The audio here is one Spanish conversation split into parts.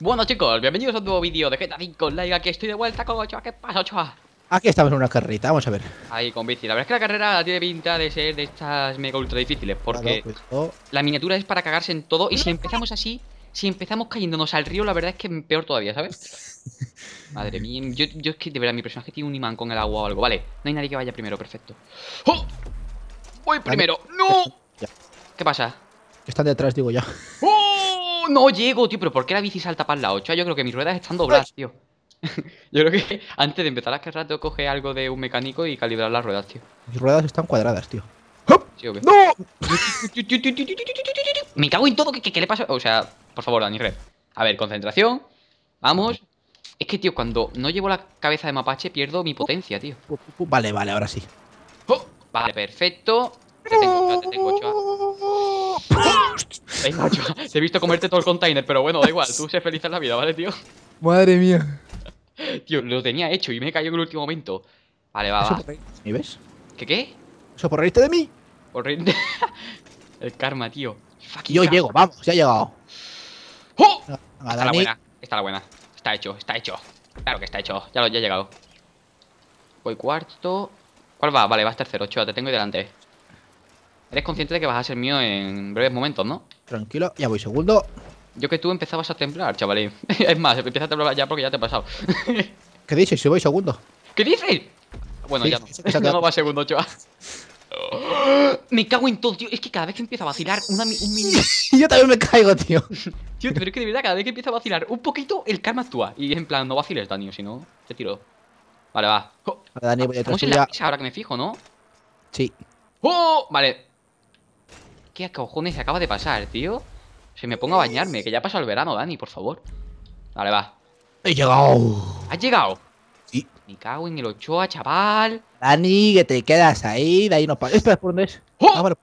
Bueno chicos, bienvenidos a un nuevo vídeo de GTA 5 Like, aquí estoy de vuelta con Ochoa, ¿qué pasa Ochoa? Aquí estamos en una carrerita, vamos a ver. Ahí con bici, la verdad es que la carrera tiene pinta de ser de estas mega ultra difíciles Porque Claro, pues, oh, la miniatura es para cagarse en todo y si empezamos así, si empezamos cayéndonos al río la verdad es que peor todavía, ¿sabes? Madre mía, yo, yo es que de verdad mi personaje tiene un imán con el agua o algo, vale, no hay nadie que vaya primero, perfecto ¡Oh! Voy primero, ¡no! Ya. ¿Qué pasa? están detrás, digo ya. ¡Oh! No llego, tío, pero ¿por qué la bici salta para lado? Ochoa, yo creo que mis ruedas están dobladas, tío. yo creo que antes de empezar la carrera tengo que coger algo de un mecánico y calibrar las ruedas, tío. Mis ruedas están cuadradas, tío. ¿Sí? ¡No! Me cago en todo, ¿qué, qué, qué le pasa? O sea, por favor, Dani Red. A ver, concentración. Vamos. Es que, tío, cuando no llevo la cabeza de mapache pierdo mi potencia, tío. Vale, vale, ahora sí. Vale, perfecto. Te tengo, te tengo. Venga. Te he visto comerte todo el container, pero bueno, da igual. Tú sé feliz en la vida, ¿vale, tío? Madre mía. Tío, lo tenía hecho y me he caído en el último momento. Vale, va, Eso va. por reírte mí, ¿ves? ¿Qué qué? Eso por reírte de mí. Horrible. el karma, tío. Fucking Yo karma. llego, vamos, ya he llegado. ¡Oh! Está la buena, está la buena. Está hecho, está hecho. Claro que está hecho. Ya, lo, ya he llegado. Voy cuarto. ¿Cuál va? Vale, vas tercero, Ochoa, te tengo ahí delante. Eres consciente de que vas a ser mío en breves momentos, ¿no? Tranquilo, ya voy segundo. Yo que tú empezabas a temblar, chavalín. es más, empieza a temblar ya porque ya te he pasado. ¿Qué dices? Si voy segundo. ¿Qué dices? Bueno, Sí, ya no. Ya no va segundo, Ochoa. Me cago en todo, tío. Es que cada vez que empieza a vacilar una, un mini... Yo también me caigo, tío. Tío, pero es que de verdad, cada vez que empieza a vacilar un poquito, el karma actúa. Y es en plan, no vaciles, Dani, si no, te tiro. Vale, va. Oh, Vale, Dani, voy detrás Estamos en la ahora que me fijo, ¿no? Sí. ¡Oh! Vale. ¿Qué cojones acaba de pasar, tío? Se me pongo a bañarme, que ya pasó el verano, Dani, por favor. Vale, va. He llegado. ¿Has llegado? Sí. Me cago en el Ochoa, chaval. Dani, que te quedas ahí, de ahí no pasa. Espera, ¿por dónde es? ¡Oh! Ah, vale.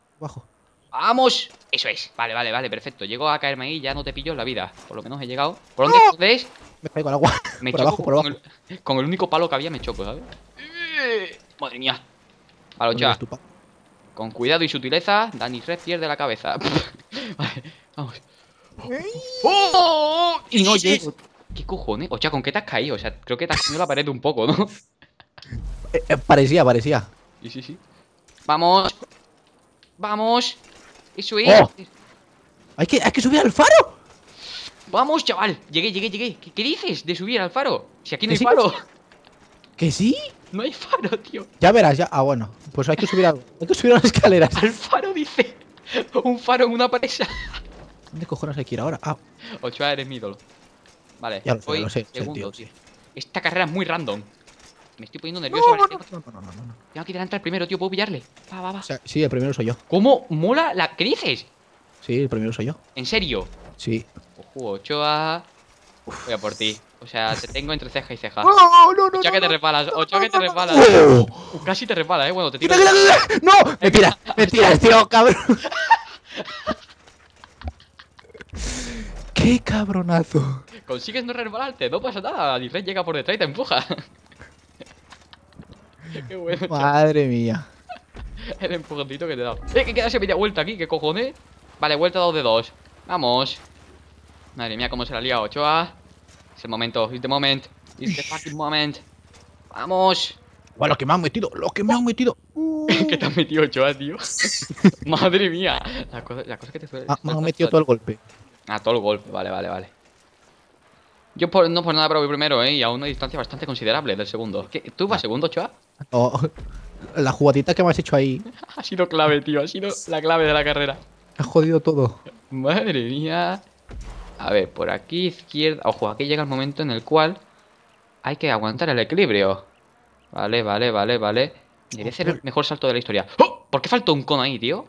¡Vamos! Eso es. Vale, vale, vale, perfecto. Llego a caerme ahí, ya no te pillo en la vida. Por lo menos he llegado. ¿Por dónde ¡Oh! podéis? Me caigo al agua. Me por choco abajo, por con, abajo. El, con el único palo que había, me choco, ¿sabes? Madre mía. Vale, ¿Dónde Ochoa. Con cuidado y sutileza, Dani Red pierde la cabeza. vale, vamos. ¡Oh! Y no llego. ¿Qué cojones? Ocha, ¿con qué te has caído? O sea, creo que te has caído la pared un poco, ¿no? Eh, eh, parecía, parecía. Sí, sí, sí. Vamos. Vamos. Eso es. ¡Oh! Hay que, hay que subir al faro. Vamos, chaval. Llegué, llegué, llegué. ¿Qué, qué dices de subir al faro? Si aquí no hay sí, faro. Que sí. No hay faro, tío. Ya verás, ya. Ah, bueno. Pues hay que subir algo. Hay que subir a las escaleras. Al faro dice. Un faro en una presa. ¿Dónde cojones hay que ir ahora? Ah, Ochoa, eres mi ídolo. Vale, Ya lo sé, voy lo sé, segundo, tío. Esta carrera es muy random. Me estoy poniendo nervioso. no, no, tengo, no, no, no, no, tengo que ir delante al primero, tío. ¿Puedo pillarle? Va, va, va. O sea, sí, el primero soy yo. ¿Cómo mola la... ¿Qué dices? Sí, el primero soy yo. ¿En serio? Sí. Ojo, Ochoa. Voy a por ti. O sea, te tengo entre ceja y ceja. No, no, no. Ochoa que te resbalas, Ochoa que te resbalas. ¡Oh! Uh, Casi te resbalas, eh. Bueno, te tiro. ¡No! ¡Me tiras! ¡Me tiras, tío, cabrón! ¡Qué cabronazo! Consigues no resbalarte, no pasa nada. Red llega por detrás y te empuja. Qué bueno, chaval. Madre mía. El empujoncito que te dado. Eh, que quedase media vuelta aquí, ¿qué cojones? Vale, vuelta 2 de 2. Vamos. Madre mía, cómo se la ha liado Ochoa. Es el momento, it's the moment. It's the fucking moment. Vamos. Guau, lo que me han metido, lo que me han metido. ¿Qué te has metido, Ochoa, tío? Madre mía. La cosa, la cosa que te suele. Ah, me han metido todo el golpe. Ah, todo el golpe. Vale, vale, vale. Yo por, no por nada, pero voy primero, ¿eh? Y a una distancia bastante considerable del segundo. ¿Qué? ¿Tú vas segundo, Ochoa? Oh, la jugadita que me has hecho ahí Ha sido clave, tío. Ha sido la clave de la carrera. ha jodido todo. Madre mía. A ver, por aquí, izquierda. Ojo, aquí llega el momento en el cual hay que aguantar el equilibrio. Vale, vale, vale, vale. Debería ser el mejor salto de la historia. ¡Oh! ¿Por qué faltó un cono ahí, tío?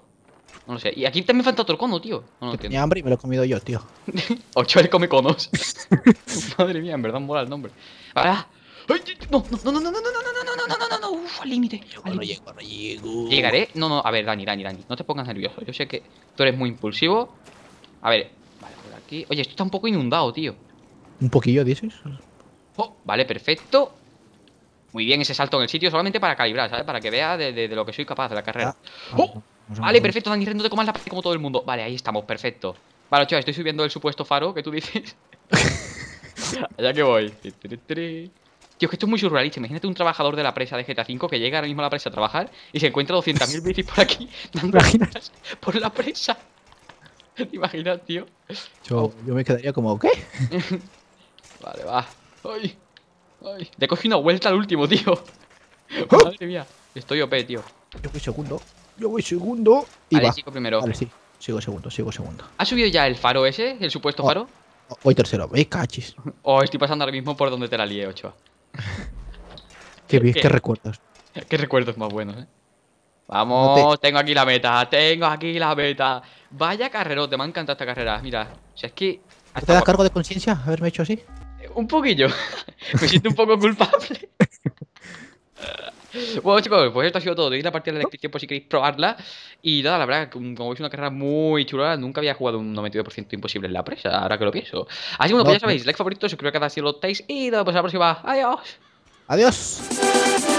No lo sé. Y aquí también falta otro cono, tío. No entiendo. tenía hambre y me lo he comido yo, tío. Ocho él come conos. Madre mía, en verdad mola el nombre. ¡Ay, No, no, no, no, no, no, no, no, no, no, no, no, no, no, uf, al límite. No llego, no llego. Llegaré. No, no, a ver, Dani, Dani, Dani. No te pongas nervioso. Yo sé que tú eres muy impulsivo. A ver, aquí. Oye, esto está un poco inundado, tío. Un poquillo, dices. Oh, vale, perfecto. Muy bien ese salto en el sitio solamente para calibrar, ¿sabes? Para que vea de, de- de lo que soy capaz de la carrera. Ah, ¡Oh! no sé, Vale, perfecto, Dani, no te comas la p como todo el mundo. Vale, ahí estamos, perfecto. Vale, chaval, estoy subiendo el supuesto faro que tú dices. Allá que voy. Tío, es que esto es muy surrealista. Imagínate un trabajador de la presa de GTA V que llega ahora mismo a la presa a trabajar y se encuentra 200.000 bicis por aquí dando por la presa. ¿Te imaginas, tío? Yo, yo me quedaría como, ¿qué? Vale, va. Ay, ay. Le cogí una vuelta al último, tío. ¡Oh! Madre mía. Estoy OP, tío. Yo voy segundo. Yo voy segundo. Y Vale, va. sigo primero. Vale, sí. Sigo segundo, sigo segundo. ¿Ha subido ya el faro ese? ¿El supuesto Oh. faro? Oh, Voy tercero. ¡Ve, cachis! O estoy pasando ahora mismo por donde te la lié, Ochoa. Qué bien, ¿Qué? qué recuerdos. Qué recuerdos más buenos, eh. Vamos, tengo aquí la meta, tengo aquí la meta. Vaya carrerote, me ha encantado esta carrera. Mira, sea, es que. ¿No hasta ¿Te das cargo de conciencia haberme hecho así? Un poquillo. me siento un poco culpable. bueno, chicos, pues esto ha sido todo. Tenéis la partida en la descripción por si queréis probarla. Y nada, la verdad, como veis, una carrera muy chula. Nunca había jugado un 92% imposible en la presa, ahora que lo pienso. Así que bueno, pues ya sabéis, like favorito, suscribiros a cada si lo estáis. Y nada, pues a la próxima. Adiós. Adiós.